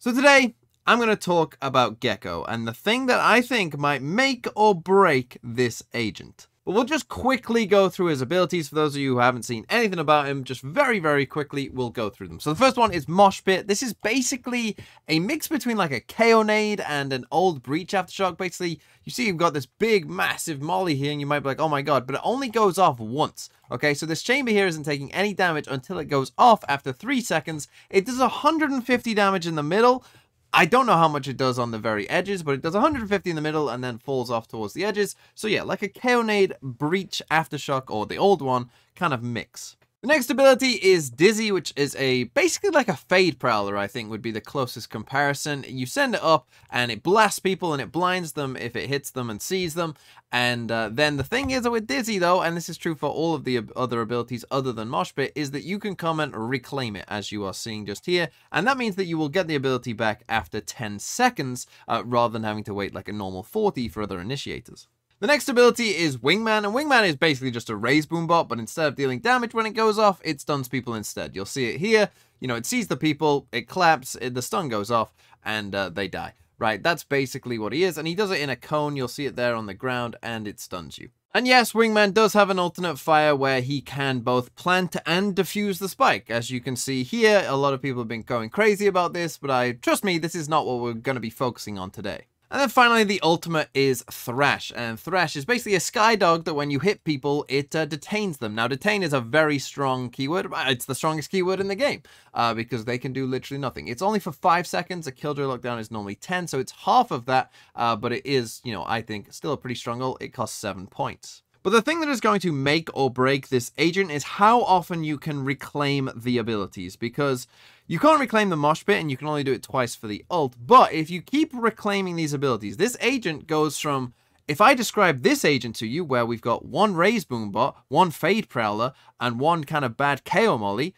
So today, I'm going to talk about Gekko and the thing that I think might make or break this agent. But we'll just quickly go through his abilities. For those of you who haven't seen anything about him, just very, very quickly, we'll go through them. So the first one is Mosh Pit. This is basically a mix between like a KO nade and an old Breach Aftershock. Basically, you see you've got this big, massive molly here, and you might be like, oh my god, but it only goes off once. Okay, so this chamber here isn't taking any damage until it goes off after 3 seconds. It does 150 damage in the middle, I don't know how much it does on the very edges, but it does 150 in the middle and then falls off towards the edges. So yeah, like a KO nade Breach Aftershock or the old one kind of mix. The next ability is Dizzy, which is a basically like a Fade Prowler, I think would be the closest comparison. You send it up and it blasts people and it blinds them if it hits them and sees them. And uh, then the thing is with Dizzy though, and this is true for all of the other abilities other than Mosh Pit, is that you can come and reclaim it as you are seeing just here. And that means that you will get the ability back after 10 seconds uh, rather than having to wait like a normal 40 for other initiators. The next ability is Wingman, and Wingman is basically just a Raze boom bot, but instead of dealing damage when it goes off, it stuns people instead. You'll see it here. You know, it sees the people, it claps, it, the stun goes off, and uh, they die. Right, that's basically what he is, and he does it in a cone. You'll see it there on the ground, and it stuns you. And yes, Wingman does have an alternate fire where he can both plant and defuse the spike. As you can see here, a lot of people have been going crazy about this, but I trust me, this is not what we're going to be focusing on today. And then finally, the ultimate is Thrash. And Thrash is basically a sky dog that when you hit people, it uh, detains them. Now, detain is a very strong keyword. It's the strongest keyword in the game uh, because they can do literally nothing. It's only for five seconds. A killjoy lockdown is normally 10, so it's half of that. Uh, but it is, you know, I think still a pretty strong ult. It costs seven points. But the thing that is going to make or break this agent is how often you can reclaim the abilities, because you can't reclaim the mosh pit and you can only do it twice for the ult, but if you keep reclaiming these abilities, this agent goes from if I describe this agent to you, where we've got one Raze Boombot, one Fade Prowler, and one kind of bad KO Molly,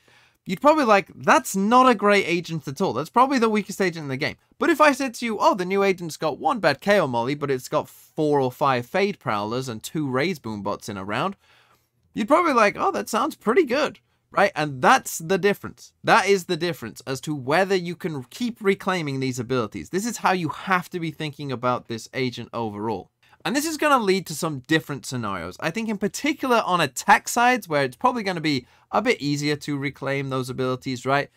you'd probably like, that's not a great agent at all. That's probably the weakest agent in the game. But if I said to you, oh, the new agent's got one bad KO Molly, but it's got four or five Fade Prowlers and two Raze Boombots in a round, you'd probably like, oh, that sounds pretty good. Right? And that's the difference. That is the difference as to whether you can keep reclaiming these abilities. This is how you have to be thinking about this agent overall. And this is going to lead to some different scenarios. I think in particular on attack sides where it's probably going to be a bit easier to reclaim those abilities, right?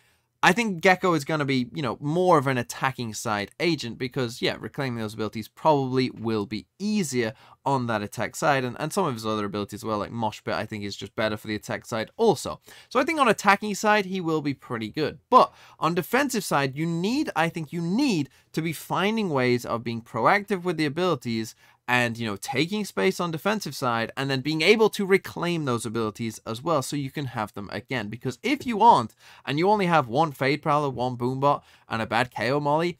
I think Gekko is going to be, you know, more of an attacking side agent because, yeah, reclaiming those abilities probably will be easier on that attack side. And, and some of his other abilities as well, like Mosh Pit, I think is just better for the attack side also. So I think on attacking side, he will be pretty good. But on defensive side, you need, I think you need to be finding ways of being proactive with the abilities and you know taking space on defensive side and then being able to reclaim those abilities as well so you can have them again. Because if you aren't and you only have one fade prowler one boombot and a bad ko molly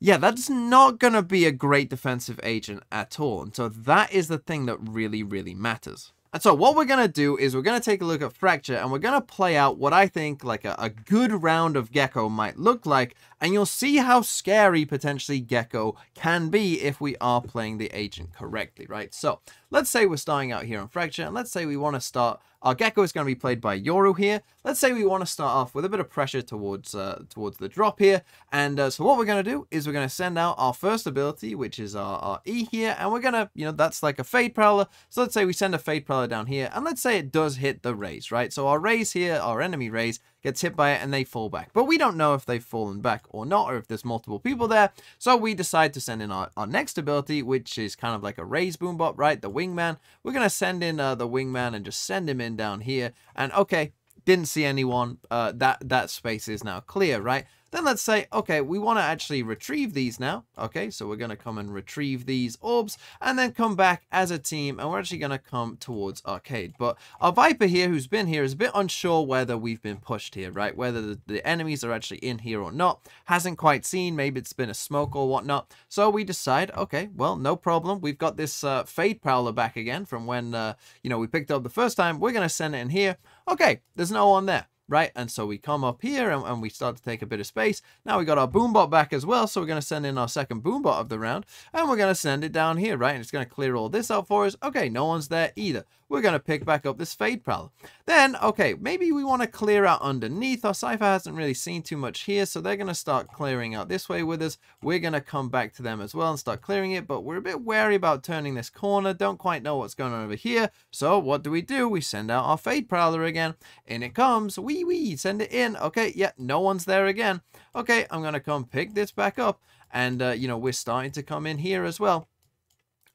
yeah that's not gonna be a great defensive agent at all. And so that is the thing that really really matters and so what we're going to do is we're going to take a look at Fracture and we're going to play out what I think like a, a, good round of Gekko might look like. And you'll see how scary potentially Gekko can be if we are playing the agent correctly, right? So let's say we're starting out here on Fracture and let's say we want to start our Gekko is going to be played by Yoru here. Let's say we want to start off with a bit of pressure towards uh, towards the drop here. And uh, so what we're going to do is we're going to send out our first ability, which is our, our E here. And we're going to, you know, that's like a Fade Prowler. So let's say we send a Fade Prowler down here. And let's say it does hit the Raze, right? So our Raze here, our enemy Raze, gets hit by it and they fall back. But we don't know if they've fallen back or not, or if there's multiple people there. So we decide to send in our, our next ability, which is kind of like a Raze boombot, right? The wingman. We're going to send in uh, the wingman and just send him in down here. And okay, didn't see anyone. Uh, that, that space is now clear, right? Then let's say, okay, we want to actually retrieve these now. Okay, so we're going to come and retrieve these orbs and then come back as a team and we're actually going to come towards Arcade. But our Viper here, who's been here, is a bit unsure whether we've been pushed here, right? Whether the, the enemies are actually in here or not. Hasn't quite seen. Maybe it's been a smoke or whatnot. So we decide, okay, well, no problem. We've got this uh, Fade Prowler back again from when, uh, you know, we picked up the first time. We're going to send it in here. Okay, there's no one there. Right? And so we come up here and, and, we start to take a bit of space. Now we got our boombot back as well, so we're going to send in our second boombot of the round, and we're going to send it down here, right? And it's going to clear all this out for us. Okay, no one's there either. We're going to pick back up this Fade Prowler. Then, okay, maybe we want to clear out underneath. Our Cypher hasn't really seen too much here, so they're going to start clearing out this way with us. We're going to come back to them as well and start clearing it, but we're a bit wary about turning this corner. Don't quite know what's going on over here. So what do we do? We send out our Fade Prowler again. In it comes. Wee wee. Send it in. Okay, yeah, no one's there again. Okay, I'm going to come pick this back up. And, uh, you know, we're starting to come in here as well.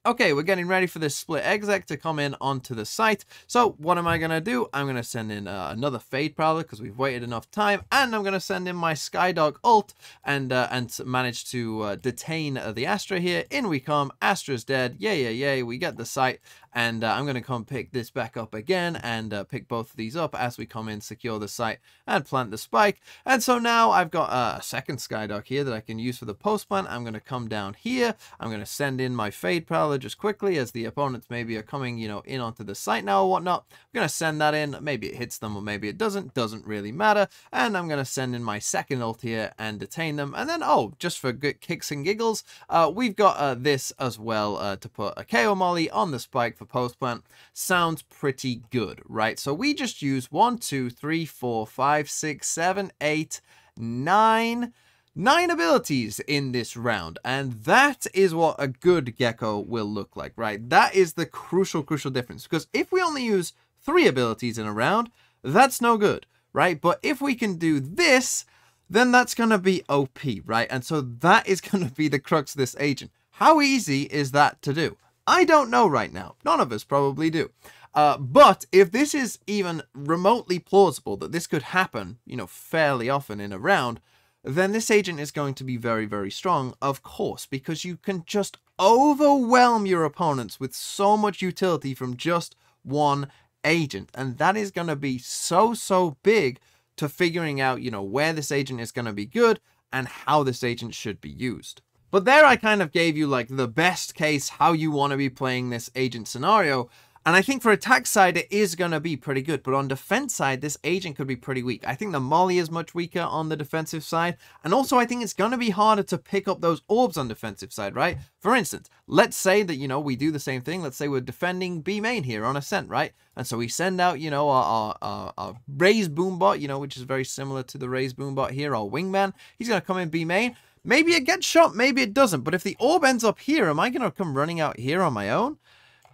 Okay, we're getting ready for this split exec to come in onto the site. So what am I going to do? I'm going to send in uh, another Fade Prowler because we've waited enough time. And I'm going to send in my Skydog ult and uh, and manage to uh, detain uh, the Astra here. In we come. Astra's dead. Yay, yay, yay. We get the site. And uh, I'm going to come pick this back up again and uh, pick both of these up as we come in, secure the site and plant the spike. And so now I've got a second Skydog here that I can use for the post plant. I'm going to come down here. I'm going to send in my Fade Prowler just quickly as the opponents maybe are coming, you know, in onto the site now or whatnot. I'm going to send that in. Maybe it hits them or maybe it doesn't. Doesn't really matter. And I'm going to send in my second ult here and detain them. And then, oh, just for good kicks and giggles, uh, we've got uh, this as well uh, to put a KO Molly on the spike for post plant sounds pretty good, right? So we just use one, two, three, four, five, six, seven, eight, nine, nine abilities in this round. And that is what a good Gekko will look like, right? That is the crucial, crucial difference. Because if we only use three abilities in a round, that's no good, right? But if we can do this, then that's going to be OP, right? And so that is going to be the crux of this agent. How easy is that to do? I don't know right now. None of us probably do. Uh, but if this is even remotely plausible that this could happen, you know, fairly often in a round, then this agent is going to be very, very strong, of course, because you can just overwhelm your opponents with so much utility from just one agent. And that is going to be so, so big to figuring out, you know, where this agent is going to be good and how this agent should be used. But there I kind of gave you like the best case how you want to be playing this agent scenario. And I think for attack side, it is going to be pretty good. But on defense side, this agent could be pretty weak. I think the Molly is much weaker on the defensive side. And also, I think it's going to be harder to pick up those orbs on defensive side, right? For instance, let's say that, you know, we do the same thing. Let's say we're defending B main here on Ascent, right? And so we send out, you know, our, our, our Raze Boombot, you know, which is very similar to the Raze Boombot here, our Wingman. He's going to come in B main. Maybe it gets shot, maybe it doesn't. But if the orb ends up here, am I going to come running out here on my own?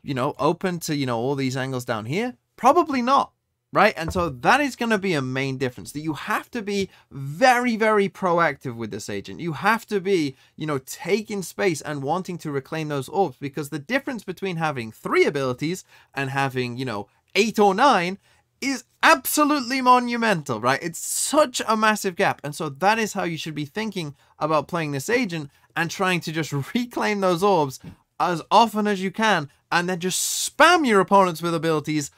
You know, open to, you know, all these angles down here? Probably not, right? And so that is going to be a main difference that you have to be very, very proactive with this agent. You have to be, you know, taking space and wanting to reclaim those orbs because the difference between having three abilities and having, you know, eight or nine is absolutely monumental, right? It's such a massive gap. And so that is how you should be thinking about playing this agent and trying to just reclaim those orbs as often as you can and then just spam your opponents with abilities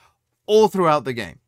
all throughout the game.